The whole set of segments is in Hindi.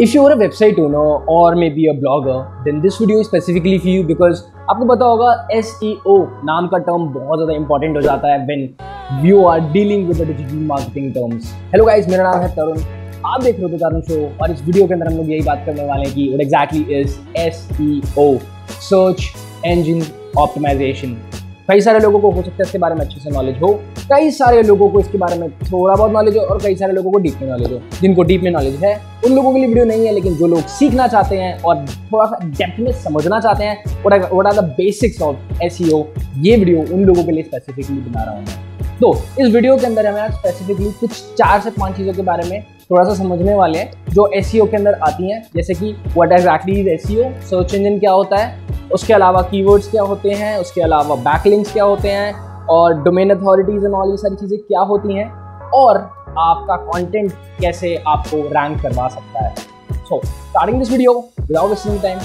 इफ़ यू और अ वेबसाइट ओनर और maybe a blogger then this video specifically for you because आपको पता होगा एस ई ओ नाम का टर्म बहुत ज़्यादा इंपॉर्टेंट हो जाता है when you are dealing with the digital marketing terms hello guys मेरा नाम है तरुण। आप देख रहे हो तरुण शो और इस वीडियो के अंदर हम लोग यही बात करने वाले हैं कि वो exactly is S E O search engine optimisation कई सारे लोगों को हो सकता है इसके बारे में अच्छे से नॉलेज हो। कई सारे लोगों को इसके बारे में थोड़ा बहुत नॉलेज हो और कई सारे लोगों को डीप में नॉलेज हो। जिनको डीप में नॉलेज है उन लोगों के लिए वीडियो नहीं है, लेकिन जो लोग सीखना चाहते हैं और थोड़ा सा डेप्थ में समझना चाहते हैं what are the basics of S ये वीडियो उन लोगों के लिए स्पेसिफिकली बना रहा हूँ मैं। तो इस वीडियो के अंदर हमें स्पेसिफिकली कुछ चार से पाँच चीज़ों के बारे में थोड़ा सा समझने वाले हैं, जो एस के अंदर आती हैं। जैसे कि what exactly is S search engine क्या होता है, उसके अलावा कीवर्ड्स क्या होते हैं, उसके अलावा बैकलिंग्स क्या होते हैं, और डोमेन अथॉरिटीज़ एंड ऑल ये सारी चीज़ें क्या होती हैं, और आपका कंटेंट कैसे आपको रैंक करवा सकता है। So starting this video without wasting time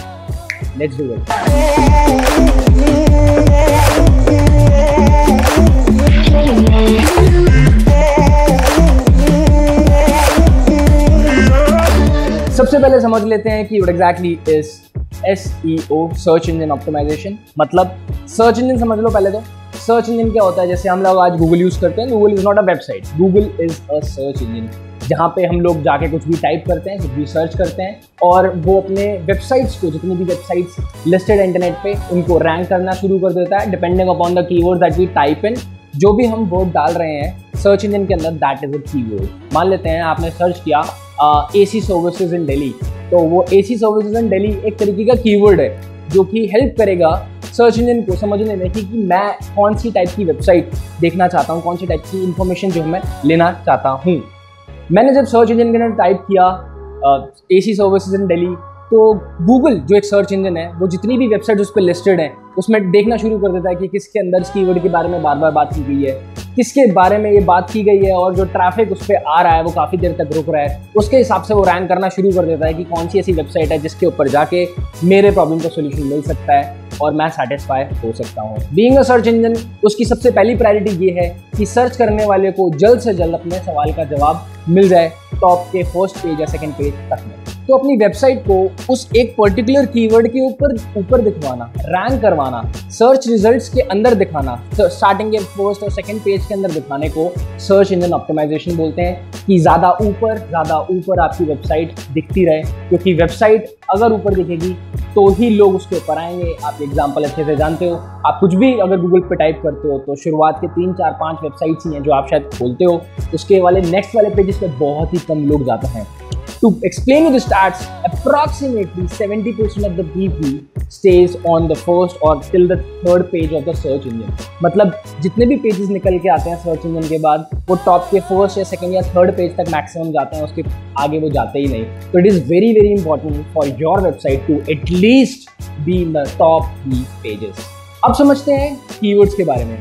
let's do it सबसे पहले समझ लेते हैं कि what exactly is S E O search engine optimisation मतलब सर्च इंजन समझ लो पहले तो। सर्च इंजन क्या होता है? जैसे हम लोग आज गूगल यूज़ करते हैं Google is not a website Google is a search engine जहाँ पे हम लोग जाके कुछ भी टाइप करते हैं, कुछ भी सर्च करते हैं, और वो अपने वेबसाइट्स को, जितनी भी वेबसाइट्स लिस्टेड इंटरनेट पे, उनको रैंक करना शुरू कर देता है depending upon the keyword that we type in जो भी हम वर्ड डाल रहे हैं सर्च इंजन के अंदर दैट इज़ अ कीवर्ड मान लेते हैं, आपने सर्च किया A C services in Delhi तो वो ए सी सर्विसेज़ इन डेली एक तरीके का कीवर्ड है, जो कि हेल्प करेगा सर्च इंजन को समझने में कि, कि मैं कौन सी टाइप की वेबसाइट देखना चाहता हूँ कौन सी टाइप की इंफॉर्मेशन जो मैं लेना चाहता हूँ। मैंने जब सर्च इंजन के अंदर टाइप किया A C services in Delhi तो गूगल जो एक सर्च इंजन है वो जितनी भी वेबसाइट उस पर लिस्टेड है उसमें देखना शुरू कर देता है कि किसके अंदर इस कीवर्ड के बारे में बार बार बात की गई है किसके बारे में ये बात की गई है और जो ट्रैफ़िक उस पर आ रहा है वो काफ़ी देर तक रुक रहा है। उसके हिसाब से वो रैंक करना शुरू कर देता है कि कौन सी ऐसी वेबसाइट है जिसके ऊपर जाके मेरे प्रॉब्लम का सोल्यूशन मिल सकता है। और मैं सेटिस्फाई हो सकता हूँ। बींग अ सर्च इंजन उसकी सबसे पहली प्रायोरिटी ये है कि सर्च करने वाले को जल्द से जल्द अपने सवाल का जवाब मिल जाए टॉप के फ़र्स्ट पेज या सेकेंड पेज तक में। तो अपनी वेबसाइट को उस एक पर्टिकुलर कीवर्ड के ऊपर ऊपर दिखवाना रैंक करवाना सर्च रिजल्ट्स के अंदर दिखाना स्टार्टिंग के फ़र्स्ट और सेकंड पेज के अंदर दिखाने को सर्च इंजन ऑप्टिमाइजेशन बोलते हैं कि ज़्यादा ऊपर ज़्यादा ऊपर आपकी वेबसाइट दिखती रहे। क्योंकि वेबसाइट अगर ऊपर दिखेगी तो ही लोग उसके ऊपर आएँगे। आप एग्ज़ाम्पल अच्छे से जानते हो। आप कुछ भी अगर गूगल पे टाइप करते हो तो शुरुआत के तीन, चार, पाँच वेबसाइट्स ही हैं जो आप शायद खोलते हो। उसके वाले नेक्स्ट वाले पेजेस पे बहुत ही कम लोग जाते हैं। To explain you the stats, approximately 70% of the BP stays on the first or till the third page of the search engine. मतलब जितने भी पेजेस निकल के आते हैं सर्च इंजन के बाद वो टॉप के फ़र्स्ट या सेकंड या थर्ड पेज तक मैक्सिमम जाते हैं उसके आगे वो जाते ही नहीं। तो it is very very important for your website to at least be in the top three pages अब समझते हैं कीवर्ड्स के बारे में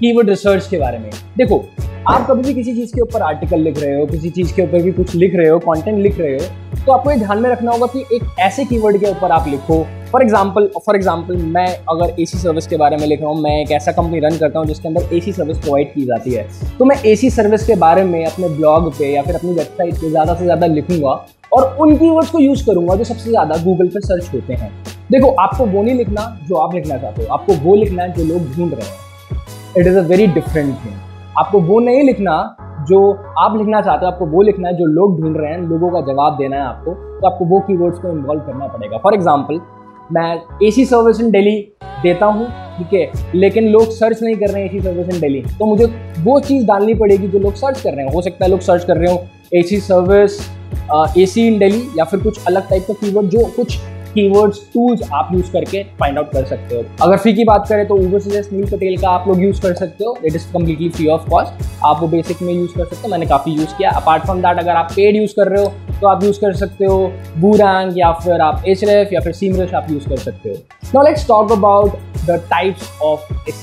कीवर्ड रिसर्च के बारे में। देखो आप कभी भी किसी चीज़ के ऊपर आर्टिकल लिख रहे हो, किसी चीज़ के ऊपर भी कुछ लिख रहे हो कंटेंट लिख रहे हो तो आपको ये ध्यान में रखना होगा कि एक ऐसे कीवर्ड के ऊपर आप लिखो। फॉर एग्ज़ाम्पल फॉर एग्ज़ाम्पल मैं अगर एसी सर्विस के बारे में लिख रहा हूँ, मैं एक ऐसा कंपनी रन करता हूँ जिसके अंदर एसी सर्विस प्रोवाइड की जाती है। तो मैं एसी सर्विस के बारे में अपने ब्लॉग पे या फिर अपनी वेबसाइट पे ज़्यादा से ज़्यादा लिखूँगा और उन कीवर्ड्स को यूज़ करूँगा जो सबसे ज़्यादा गूगल पे सर्च होते हैं। देखो, आपको वो नहीं लिखना जो आप लिखना चाहते हो, आपको वो लिखना है जो लोग ढूंढ रहे हैं। It is a very different thing आपको वो नहीं लिखना जो आप लिखना चाहते हो, आपको वो लिखना है जो लोग ढूंढ रहे हैं, लोगों का जवाब देना है आपको तो आपको वो कीवर्ड्स को इन्वॉल्व करना पड़ेगा। फॉर एग्ज़ाम्पल मैं ए सी सर्विस इन डेली देता हूँ, ठीक है, लेकिन लोग सर्च नहीं कर रहे हैं ए सी सर्विस इन डेली तो मुझे वो चीज़ डालनी पड़ेगी जो लोग सर्च कर रहे हैं। हो सकता है लोग सर्च कर रहे हो ए सी सर्विस ए सी इन डेली या फिर कुछ अलग टाइप का कीवर्ड जो कुछ कीवर्ड्स टूल्स आप यूज़ करके फाइंड आउट कर सकते हो। अगर फ्री की बात करें तो ऊबर से नील पटेल का आप लोग यूज़ कर सकते हो। It is completely free of cost आप वो बेसिक में यूज़ कर सकते हो। मैंने काफ़ी यूज़ किया। अपार्ट फ्रॉम दैट अगर आप पेड यूज़ कर रहे हो तो आप यूज़ कर सकते हो बूरैंग या फिर आप एच या फिर सीमरश आप यूज़ कर सकते हो। Now let's talk about the types of S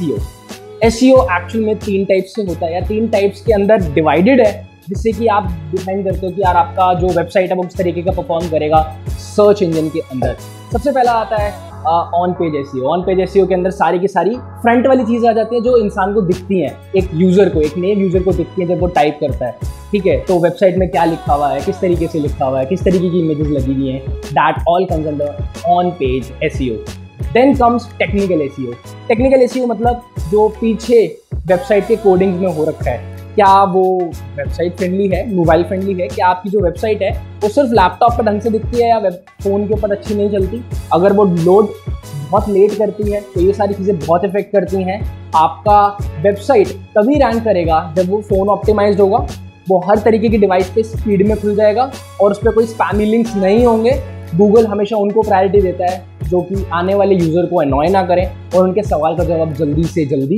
S actual में तीन टाइप्स से होता है या तीन टाइप्स के अंदर डिवाइडेड है। जिससे कि आप डिपेंड करते हो कि यार आपका जो वेबसाइट है वो किस तरीके का परफॉर्म करेगा सर्च इंजन के अंदर। सबसे पहला आता है on page S on page S के अंदर सारी की सारी फ्रंट वाली चीज़ें आ जाती हैं जो इंसान को दिखती हैं। एक यूज़र को, एक नेम यूज़र को दिखती है जब वो टाइप करता है। ठीक है तो वेबसाइट में क्या लिखा हुआ है, किस तरीके से लिखा हुआ है, किस तरीके की इमेजेस लगी हुई हैं that all comes under on page S then comes technical S technical S मतलब जो पीछे वेबसाइट के कोडिंग में हो रखा है। क्या वो वेबसाइट फ्रेंडली है मोबाइल फ्रेंडली है, क्या आपकी जो वेबसाइट है, वो सिर्फ़ लैपटॉप पर ढंग से दिखती है या वेब फ़ोन के ऊपर अच्छी नहीं चलती? अगर वो लोड बहुत लेट करती है तो ये सारी चीज़ें बहुत इफ़ेक्ट करती हैं। आपका वेबसाइट तभी रैंक करेगा जब वो फ़ोन ऑप्टिमाइज होगा। वो हर तरीके की डिवाइस पे स्पीड में खुल जाएगा और उस पर कोई स्पैमी लिंक्स नहीं होंगे। गूगल हमेशा उनको प्रायोरिटी देता है, जो कि आने वाले यूज़र को अनॉय ना करें और उनके सवाल का जवाब जल्दी से जल्दी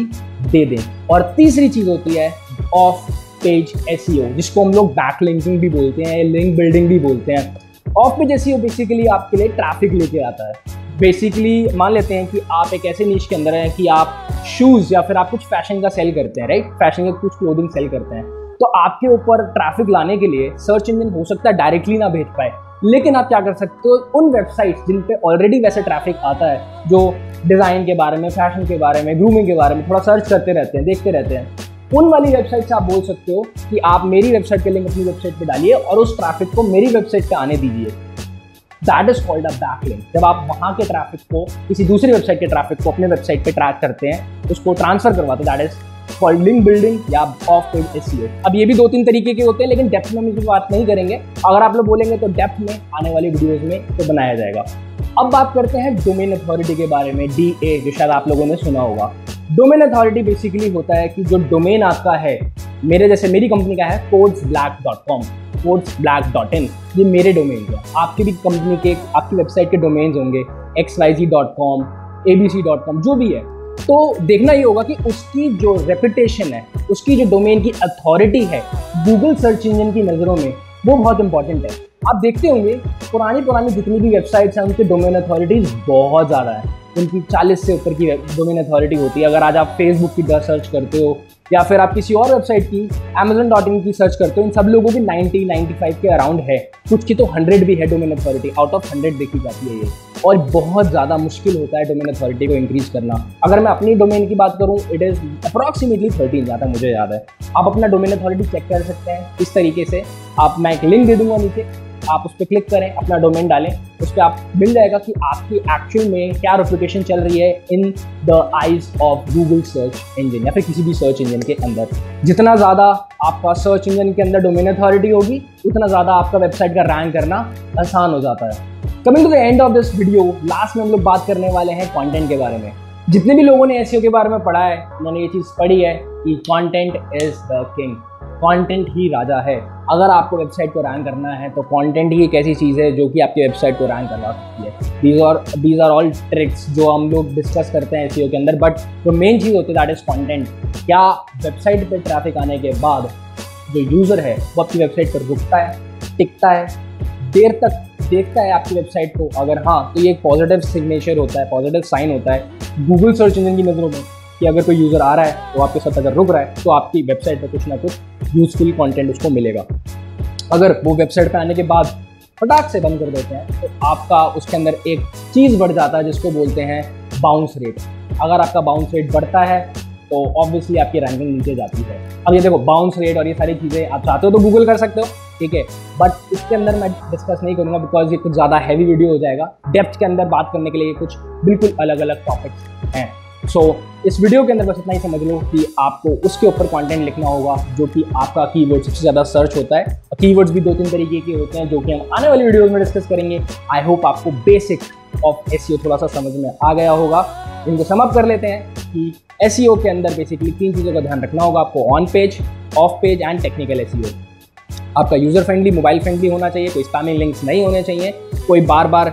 दे दें। और तीसरी चीज़ होती है ऑफ़ पेज एस जिसको हम लोग बैक लिंकिंग भी बोलते हैं लिंक बिल्डिंग भी बोलते हैं। ऑफ़ पेज एस बेसिकली आपके लिए ट्रैफ़िक लेके आता है। बेसिकली मान लेते हैं कि आप एक ऐसे नीच के अंदर हैं कि आप शूज़ या फिर आप कुछ फ़ैशन का सेल करते हैं राइट फ़ैशन का कुछ क्लोथिंग सेल करते हैं। तो आपके ऊपर ट्रैफ़िक लाने के लिए सर्च इंजन हो सकता है डायरेक्टली ना भेज पाए। लेकिन आप क्या कर सकते हो, उन वेबसाइट्स जिन पे ऑलरेडी वैसे ट्रैफ़िक आता है, जो डिज़ाइन के बारे में फ़ैशन के बारे में ग्रूमिंग के बारे में थोड़ा सर्च करते रहते हैं, देखते रहते हैं। उन वाली वेबसाइट से आप बोल सकते हो कि आप मेरी वेबसाइट के लिंक अपनी वेबसाइट पे डालिए और उस ट्रैफ़िक को मेरी वेबसाइट पे आने दीजिए। That is called a backlink जब आप वहाँ के ट्रैफ़िक को, किसी दूसरी वेबसाइट के ट्रैफ़िक को अपने वेबसाइट पे ट्रैक करते हैं, उसको ट्रांसफ़र करवाते that is called link building या ऑफ़ पेज एस अब ये भी दो तीन तरीके के होते हैं, लेकिन डेप्थ में हम इसकी बात नहीं करेंगे। अगर आप लोग बोलेंगे तो डेप्थ में, आने वाली वीडियोज़ में तो बनाया जाएगा। अब बात करते हैं डोमेन अथॉरिटी के बारे में डी ए जो शायद आप लोगों ने सुना होगा। डोमेन अथॉरिटी बेसिकली होता है कि जो डोमेन आपका है, मेरे जैसे मेरी कंपनी का है codes black dot com codes black dot in ये मेरे डोमेन है। आपकी भी कंपनी के, आपकी वेबसाइट के डोमेन्स होंगे X Y G dot com A B C dot com जो भी है। तो देखना ये होगा कि उसकी जो रेपुटेशन है, उसकी जो डोमेन की अथॉरिटी है गूगल सर्च इंजन की नज़रों में, वो बहुत इंपॉर्टेंट है। आप देखते होंगे पुरानी पुरानी जितनी भी वेबसाइट्स हैं, उनके डोमेन अथॉरिटीज़ बहुत ज़्यादा है। उनकी 40 से ऊपर की डोमेन अथॉरिटी होती है। अगर आज आप फेसबुक की सर्च करते हो, या फिर आप किसी और वेबसाइट की अमेजन डॉट इन की सर्च करते हो, इन सब लोगों की 90 95 के अराउंड है। कुछ की तो 100 भी है डोमेन अथॉरिटी आउट ऑफ़ 100 देखी जाती है ये। और बहुत ज़्यादा मुश्किल होता है डोमेन अथॉरिटी को इंक्रीज करना। अगर मैं अपनी डोमेन की बात करूँ इट इज़ अप्रॉक्सीमेटली थर्टीन ज़्यादा मुझे याद है। आप अपना डोमेन अथॉरिटी चेक कर सकते हैं। इस तरीके से आप मैं एक लिंक दे दूँगा नीचे। आप उस पर क्लिक करें, अपना डोमेन डालें, उस पर आप मिल जाएगा कि आपकी एक्चुअल में क्या रेपुटेशन चल रही है in the eyes of Google search engine या फिर किसी भी सर्च इंजन के अंदर। जितना ज़्यादा आपका सर्च इंजन के अंदर डोमेन अथॉरिटी होगी, उतना ज़्यादा आपका वेबसाइट का रैंक करना आसान हो जाता है। Coming to the end of this video last में हम लोग बात करने वाले हैं कंटेंट के बारे में। जितने भी लोगों ने एस के बारे में पढ़ा है, उन्होंने ये चीज़ पढ़ी है कि content is the king content ही राजा है। अगर आपको वेबसाइट को रैंक करना है तो कंटेंट ही एक ऐसी चीज़ है जो कि आपकी वेबसाइट को रैंक करवा सकती है। These are these are all tricks जो हम लोग डिस्कस करते हैं एस के अंदर बट जो मेन चीज़ होती है दैट इज़ कॉन्टेंट क्या वेबसाइट पर ट्रैफ़िक आने के बाद जो यूज़र है, वो आपकी वेबसाइट पर रुकता है, टिकता है? देर तक देखता है आपकी वेबसाइट को? अगर हाँ तो ये एक पॉजिटिव सिग्नेचर होता है पॉजिटिव साइन होता है। गूगल सर्च इंजन की नज़रों में कि अगर कोई यूज़र आ रहा है तो आपके साथ अगर रुक रहा है तो आपकी वेबसाइट पर कुछ ना कुछ यूजफुल कॉन्टेंट उसको मिलेगा। अगर वो वेबसाइट पर आने के बाद फटाक से बंद कर देते हैं तो आपका उसके अंदर एक चीज़ बढ़ जाता है, जिसको बोलते हैं बाउंस रेट अगर आपका बाउंस रेट बढ़ता है तो ऑब्वियसली आपकी रैंकिंग नीचे जाती है। अब ये देखो बाउंस रेट और ये सारी चीज़ें, आप चाहते हो तो गूगल कर सकते हो, ठीक है? बट इसके अंदर मैं डिस्कस नहीं करूँगा बिकॉज़ ये कुछ ज़्यादा हैवी वीडियो हो जाएगा। डेप्थ के अंदर बात करने के लिए कुछ बिल्कुल अलग अलग टॉपिक्स हैं। सो so, इस वीडियो के अंदर बस इतना ही समझ लो कि आपको उसके ऊपर कंटेंट लिखना होगा जो कि आपका कीवर्ड सबसे ज़्यादा सर्च होता है। और कीवर्ड्स भी दो तीन तरीके के होते हैं जो कि हम आने वाली वीडियोज़ में डिस्कस करेंगे। आई होप आपको बेसिक ऑफ़ एस थोड़ा सा समझ में आ गया होगा। इनको समअप कर लेते हैं कि एस e के अंदर बेसिकली तीन चीज़ों का ध्यान रखना होगा आपको। On page off page and technical S आपका यूज़र फ्रेंडली मोबाइल फ्रेंडली होना चाहिए कोई स्पैमिंग लिंक्स नहीं होने चाहिए। कोई बार बार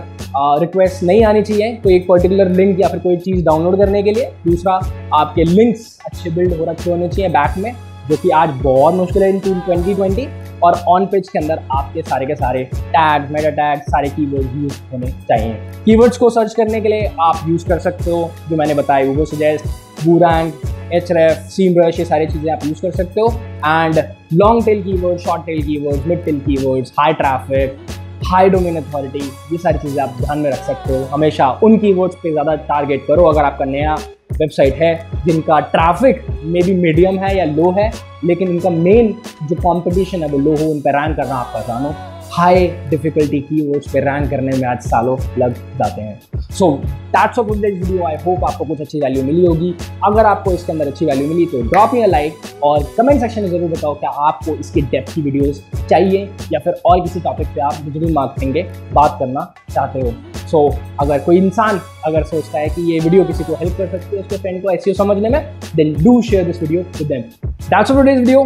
रिक्वेस्ट नहीं आनी चाहिए कोई एक पर्टिकुलर लिंक या फिर कोई चीज़ डाउनलोड करने के लिए। दूसरा, आपके लिंक्स अच्छे बिल्ड हो रखे होने चाहिए बैक में, जो कि आज बहुत मुश्किल है इन ट्वेंटी ट्वेंटी और ऑन पेज के अंदर आपके सारे के सारे टैग मेटा टैग सारे कीवर्ड्स यूज़ होने चाहिए। कीवर्ड्स को सर्च करने के लिए आप यूज़ कर सकते हो, जो मैंने बताया वो सजेस्ट बूरैंक एच रेफ सीम ब्रश ये सारी चीज़ें आप यूज़ कर सकते हो। And long tail keyword short tail की कीवर्ड्स मिड टेल की keywords high traffic high domain authority ये सारी चीज़ें आप ध्यान में रख सकते हो। हमेशा उनकी कीवर्ड्स पे ज़्यादा टारगेट करो। अगर आपका नया वेबसाइट है, जिनका ट्रैफ़िक मे बी मीडियम है या लो है, लेकिन उनका मेन जो कंपटीशन है वो लो हो, उन पर रैन करना आपका जानो हाई डिफिकल्टी की वर्ड्स पे रैंक करने में आज सालों लग जाते हैं। So that's of this video I hope आपको कुछ अच्छी वैल्यू मिली होगी। अगर आपको इसके अंदर अच्छी वैल्यू मिली तो ड्रॉप मी लाइक और कमेंट सेक्शन में ज़रूर बताओ क्या आपको इसकी डेप्थ की वीडियोस चाहिए या फिर और किसी टॉपिक पे आप ज़रूर मार्क देंगे बात करना चाहते हो। सो so, अगर कोई इंसान अगर सोचता है कि ये वीडियो किसी को हेल्प कर सकती है उसके फ्रेंड को ऐसी समझने में then do share this video with them that's video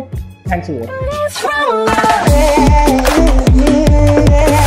thanks for yeah.